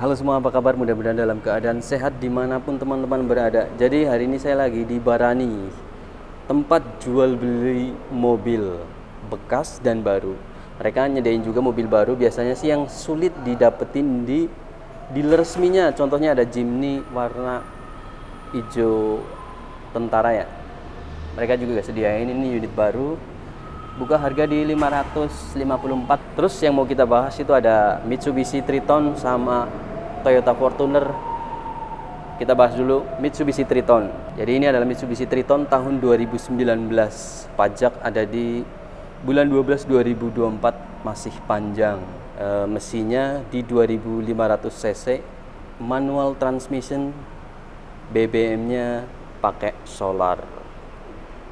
Halo semua, apa kabar? Mudah-mudahan dalam keadaan sehat di mana pun teman-teman berada. Jadi hari ini saya lagi di Barani, tempat jual beli mobil bekas dan baru. Mereka nyediain juga mobil baru, biasanya sih yang sulit didapetin di dealer resminya. Contohnya ada Jimny warna hijau tentara ya. Mereka juga sediain ini unit baru buka harga di 554 terus yang mau kita bahas itu ada Mitsubishi Triton sama Toyota Fortuner. Kita bahas dulu Mitsubishi Triton. Jadi ini adalah Mitsubishi Triton tahun 2019 pajak ada di bulan 12 2024 masih panjang. E, mesinnya di 2500 cc manual transmission BBM nya pakai solar.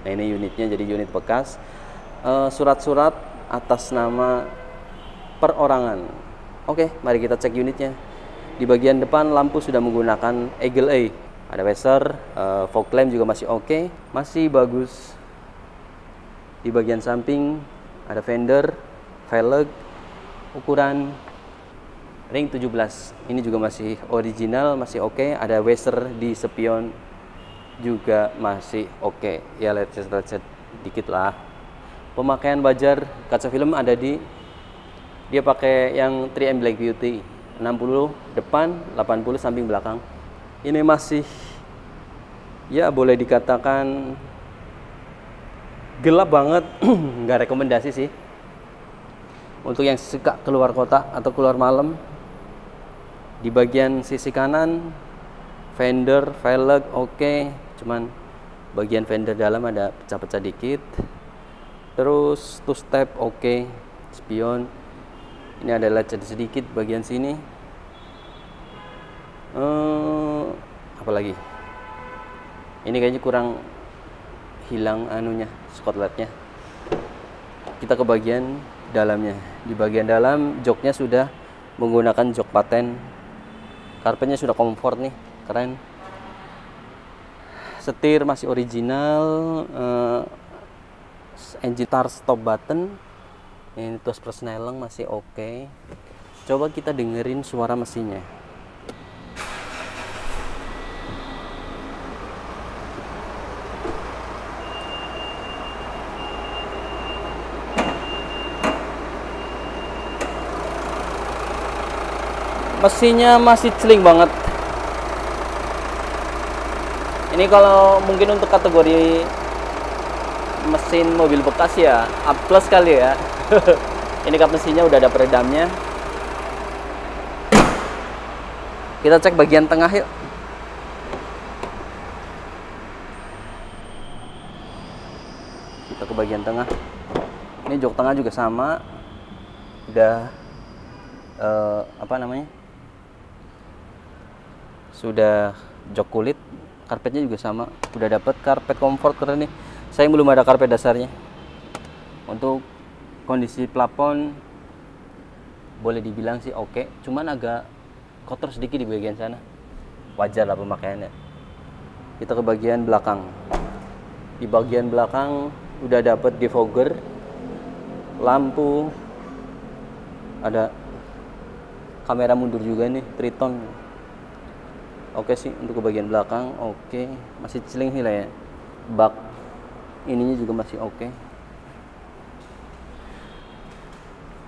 Nah ini unitnya jadi unit bekas. Eh, surat-surat uh, atas nama perorangan. Oke, mari kita cek unitnya. Di bagian depan lampu sudah menggunakan Eagle A. Ada Weser, uh, fog lamp juga masih oke, okay, masih bagus. Di bagian samping ada fender, velg, ukuran ring 17. Ini juga masih original, masih oke. Okay. Ada Weser di spion juga masih oke. Okay. Ya lecet-lecet dikit lah pemakaian bajar kaca film ada di dia pakai yang 3M Black Beauty 60 depan 80 samping belakang. Ini masih ya boleh dikatakan gelap banget. Nggak rekomendasi sih. Untuk yang suka keluar kota atau keluar malam di bagian sisi kanan fender velg oke. Okay. cuman bagian fender dalam ada pecah-pecah dikit. Terus two step oke. Okay. spion ini ada lecet sedikit bagian sini. Uh, apa lagi? Ini kayaknya kurang hilang anunya skotletnya. Kita ke bagian dalamnya. Di bagian dalam joknya sudah menggunakan jok paten. Karpetnya sudah comfort nih keren. Setir masih original uh, engine start stop button ini terus persneleng masih oke. Okay. coba kita dengerin suara mesinnya. Mesinnya masih celing banget. Ini kalau mungkin untuk kategori mesin mobil bekas ya A plus kali ya ini kap mesinnya udah ada peredamnya. Kita cek bagian tengah yuk. Kita ke bagian tengah. Ini jok tengah juga sama. Udah uh, apa namanya? Sudah jok kulit. Karpetnya juga sama. Udah dapet karpet comfort keren nih. Saya belum ada karpet dasarnya. Untuk kondisi plafon boleh dibilang sih oke okay. cuman agak kotor sedikit di bagian sana. Wajar lah pemakaiannya. Kita ke bagian belakang. Di bagian belakang udah dapet defogger lampu ada kamera mundur juga nih Triton. Oke sih untuk ke bagian belakang oke. Masih celing lah ya. Bak ininya juga masih oke. okay.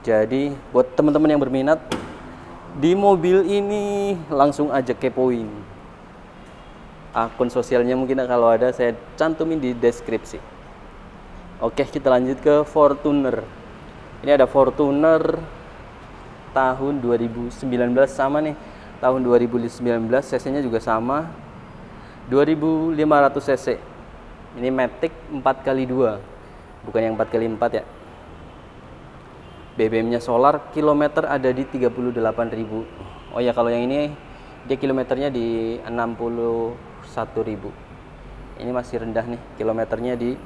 Jadi buat teman-teman yang berminat di mobil ini langsung aja kepoin. Akun sosialnya mungkin kalau ada saya cantumin di deskripsi. Oke kita lanjut ke Fortuner. Ini ada Fortuner tahun 2019 sama nih. Tahun 2019 cc nya juga sama. 2500 cc. Ini Matic 4 kali 2 bukan yang 4 kali 4 ya BBM nya solar kilometer ada di 38.000 oh ya kalau yang ini dia kilometernya di 61.000 ini masih rendah nih kilometernya di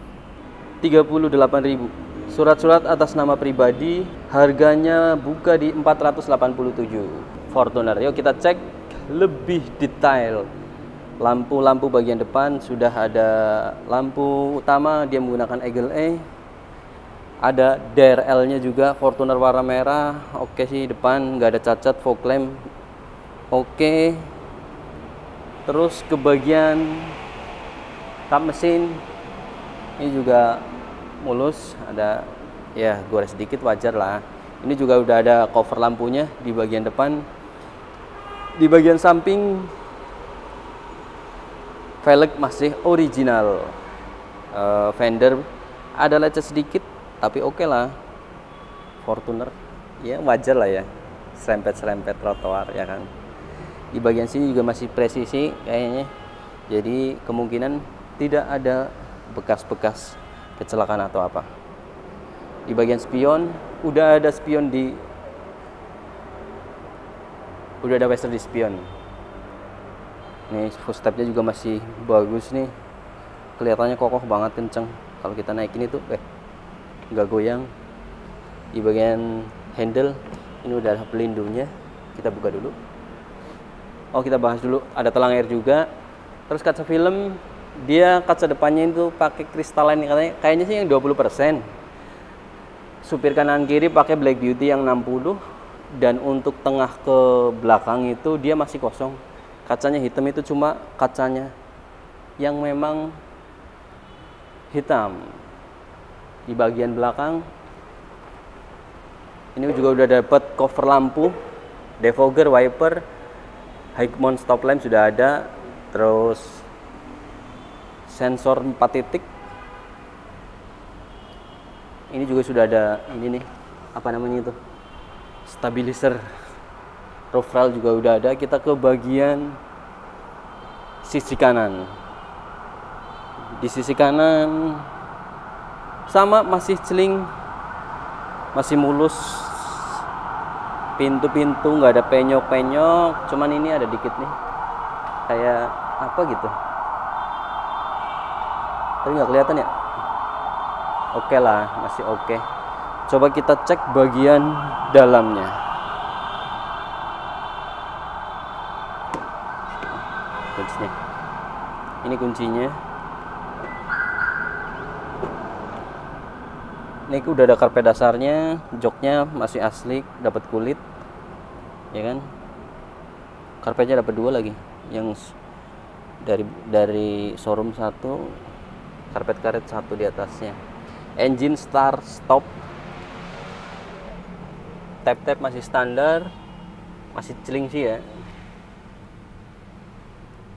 38.000 surat-surat atas nama pribadi harganya buka di 487 Fortuner yuk kita cek lebih detail. Lampu-lampu bagian depan sudah ada lampu utama dia menggunakan Eagle A ada DRL nya juga Fortuner warna merah. Oke sih depan nggak ada cacat fog lamp. Oke. Terus ke bagian kap mesin. Ini juga mulus ada ya gores sedikit wajar lah. Ini juga udah ada cover lampunya di bagian depan. Di bagian samping velg masih original. Uh, fender ada lecet sedikit tapi oke okay lah. Fortuner ya wajar lah ya. Serempet-serempet trotoar ya kan? Di bagian sini juga masih presisi kayaknya. Jadi kemungkinan tidak ada bekas-bekas kecelakaan atau apa. Di bagian spion udah ada spion di udah ada wester di spion. Nih footstepnya juga masih bagus nih. Kelihatannya kokoh banget kenceng. Kalau kita naikin itu eh nggak goyang di bagian handle ini udah ada pelindungnya kita buka dulu. Oh kita bahas dulu ada telang air juga. Terus kaca film dia kaca depannya itu pakai kristalin katanya kayaknya sih yang 20% supir kanan kiri pakai black beauty yang 60 dan untuk tengah ke belakang itu dia masih kosong. Kacanya hitam itu cuma kacanya yang memang hitam di bagian belakang. Ini juga udah dapat cover lampu defogger wiper high mount stop lamp sudah ada terus sensor 4 titik. Ini juga sudah ada ini nih apa namanya itu? Stabilizer. Roof rail juga udah ada. Kita ke bagian sisi kanan. Di sisi kanan sama masih celing. Masih mulus. Pintu-pintu nggak ada penyok-penyok. Cuman ini ada dikit nih. Kayak apa gitu. Tapi nggak kelihatan ya? Oke okay lah masih oke. Okay. coba kita cek bagian dalamnya. Kuncinya ini kuncinya ini udah ada karpet dasarnya joknya masih asli dapat kulit ya kan? Karpetnya dapat dua lagi yang dari dari showroom satu karpet karet satu di atasnya. Engine start stop. Tap tap masih standar masih celing sih ya.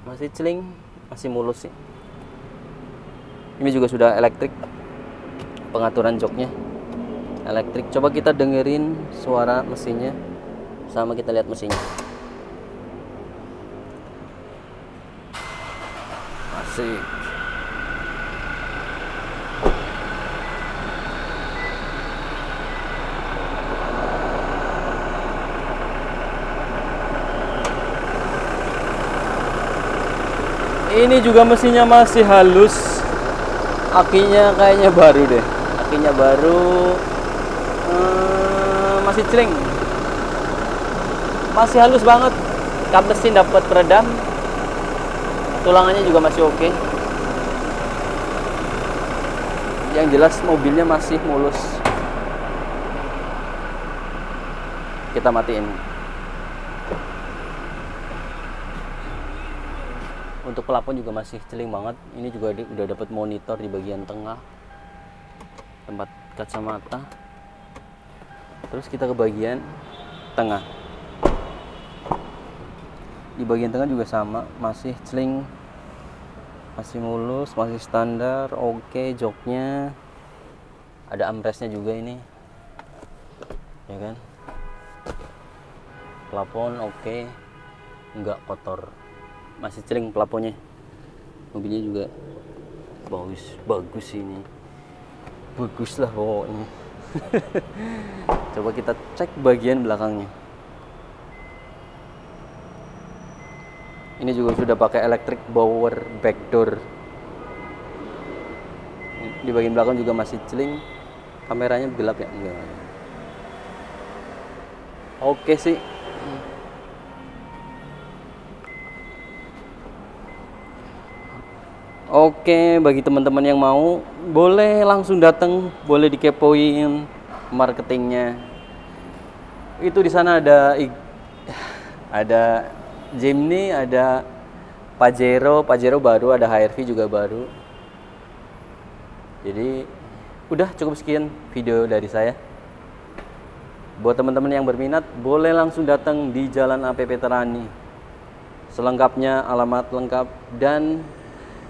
Masih celing masih mulus sih. Ini juga sudah elektrik pengaturan joknya. Elektrik. Coba kita dengerin suara mesinnya sama kita lihat mesinnya. Masih. Ini juga mesinnya masih halus. Akinya kayaknya baru deh kakinya baru hmm, masih celing masih halus banget. Kap mesin dapat peredam. Tulangannya juga masih oke. Okay. yang jelas mobilnya masih mulus. Kita matiin. Untuk pelapon juga masih celing banget. Ini juga udah dapat monitor di bagian tengah tempat kacamata. Terus kita ke bagian tengah. Di bagian tengah juga sama masih celing masih mulus masih standar oke okay, joknya. Ada amresnya juga ini. Ya kan? Plafon oke. Okay. enggak kotor. Masih celing plafonnya mobilnya juga bagus bagus ini bagus lah pokoknya. Coba kita cek bagian belakangnya. Ini juga sudah pakai electric power back door. Di bagian belakang juga masih celing. Kameranya gelap ya? Enggak. Oke sih Oke, bagi teman-teman yang mau, boleh langsung datang, boleh dikepoin marketingnya. Itu di sana ada ada Jimny ada Pajero. Pajero baru ada HRV juga baru. Jadi udah cukup sekian video dari saya. Buat teman-teman yang berminat boleh langsung datang di Jalan APP Terani. Selengkapnya alamat lengkap dan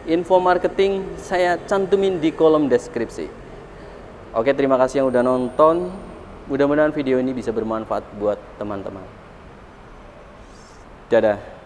info marketing saya cantumin di kolom deskripsi. Oke terima kasih yang udah nonton. Mudah-mudahan video ini bisa bermanfaat buat teman-teman. Dadah